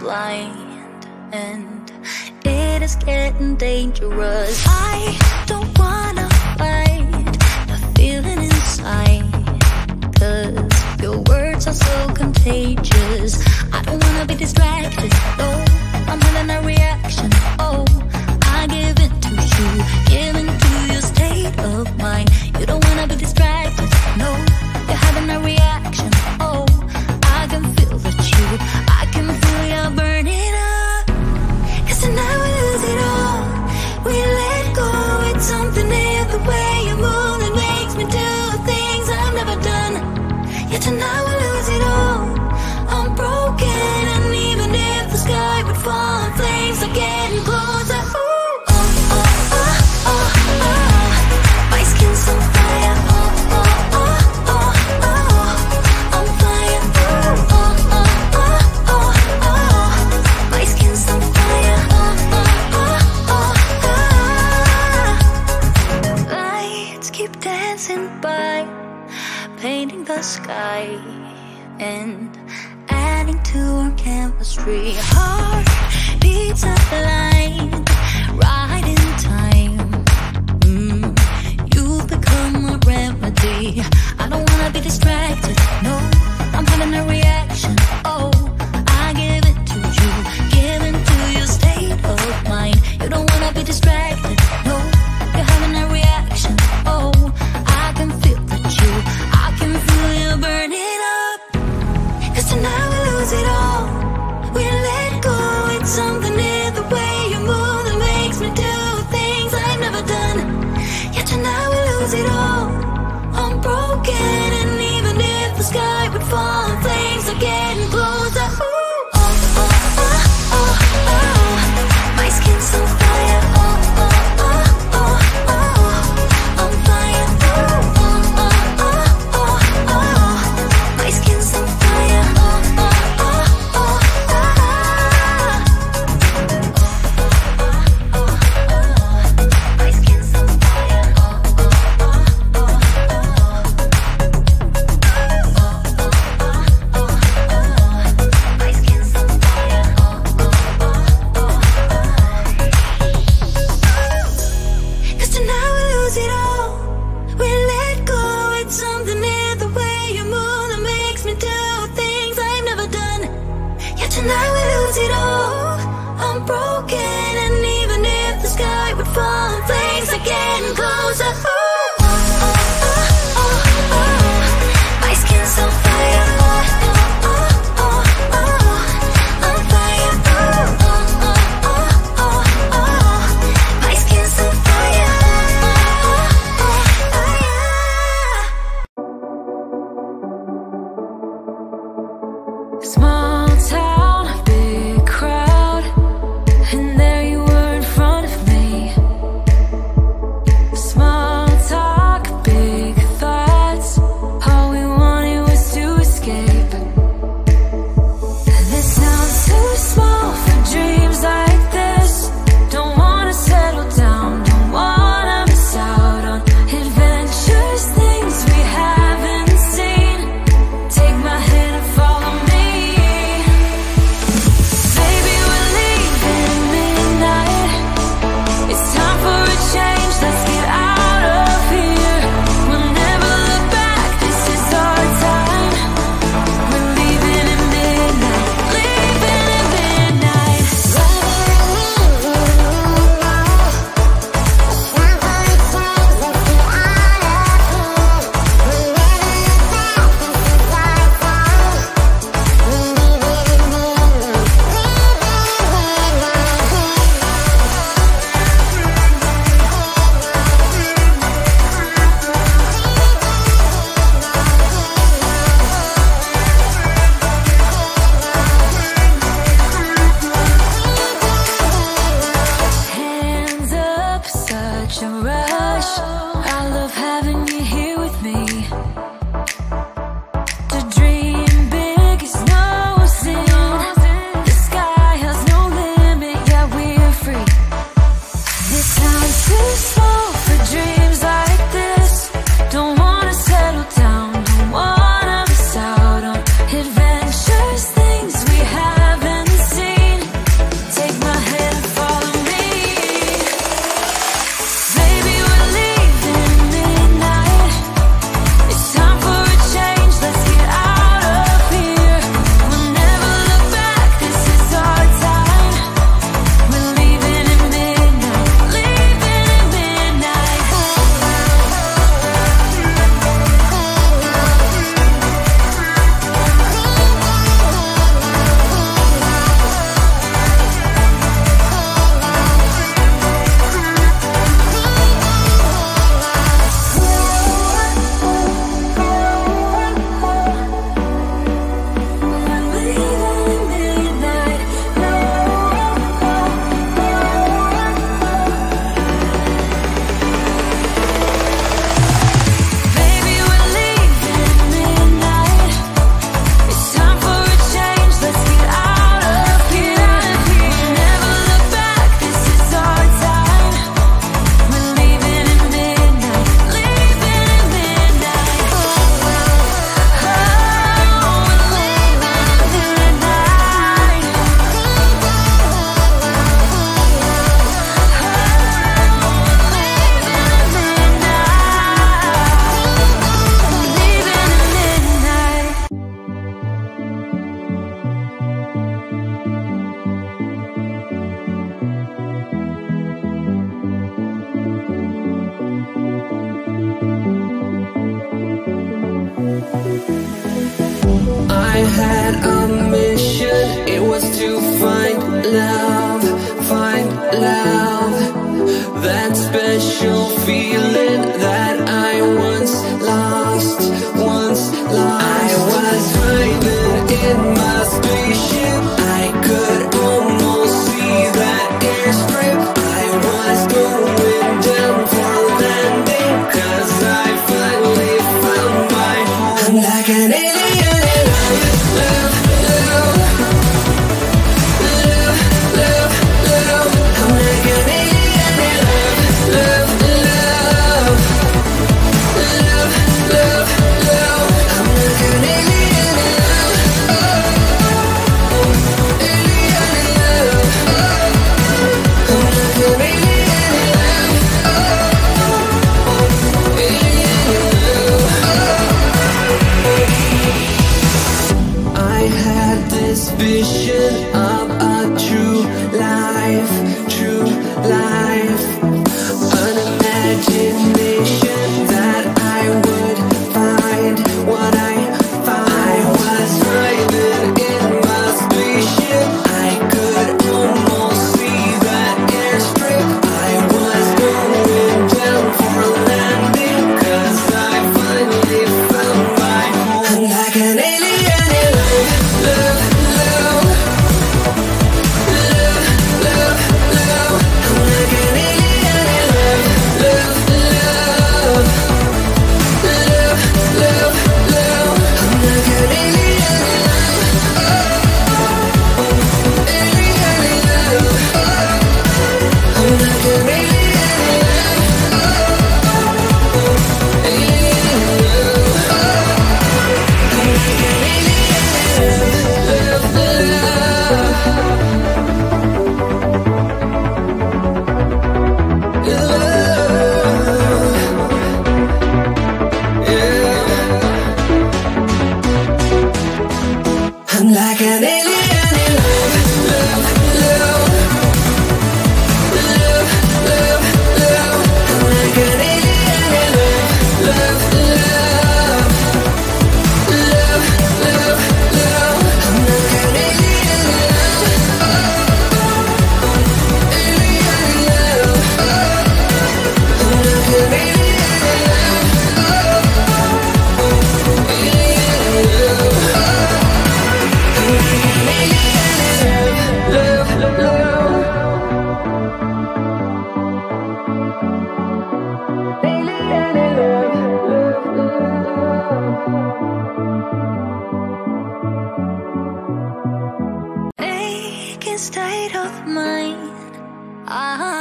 blind and it is getting dangerous. I don't wanna fight the feeling inside, cause your words are so contagious. I don't wanna be distracted. painting the sky and adding to our chemistry. Heart beats a line right in time. Mm, you've become a remedy. I don't wanna be distracted. No, I'm having a reaction. Oh. I give it to you, give into your state of mind. You don't wanna be distracted. had a mission. It was to find love, find love. That special feeling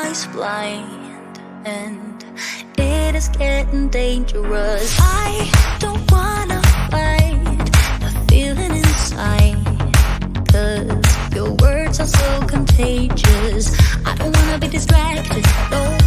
eyes blind and it is getting dangerous. I don't wanna fight the feeling inside Cause your words are so contagious. I don't wanna be distracted, no.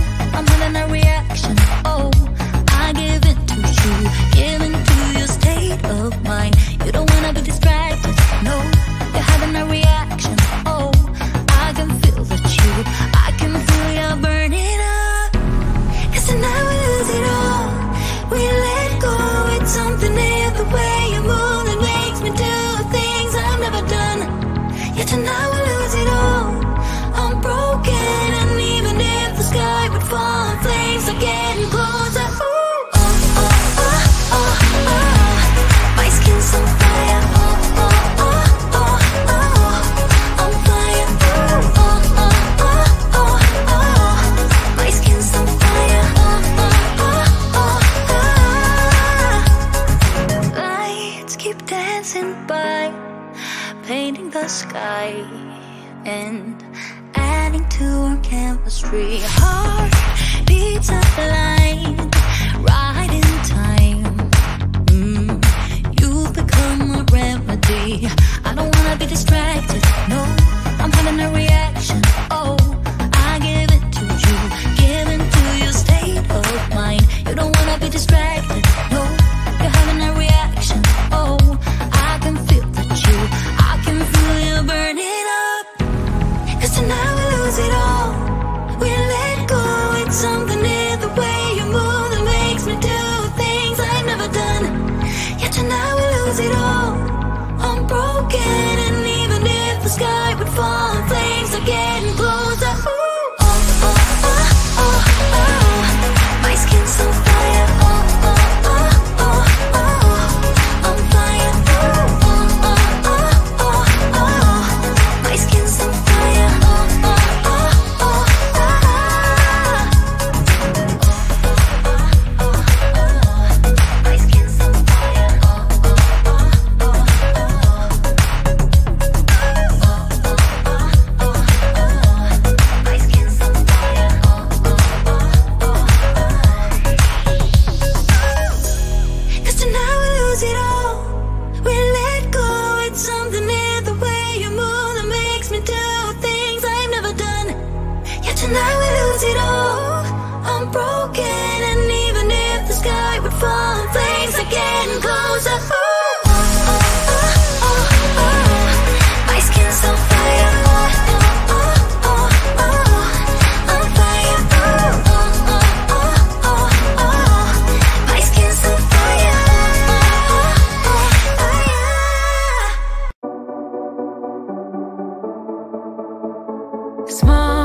small.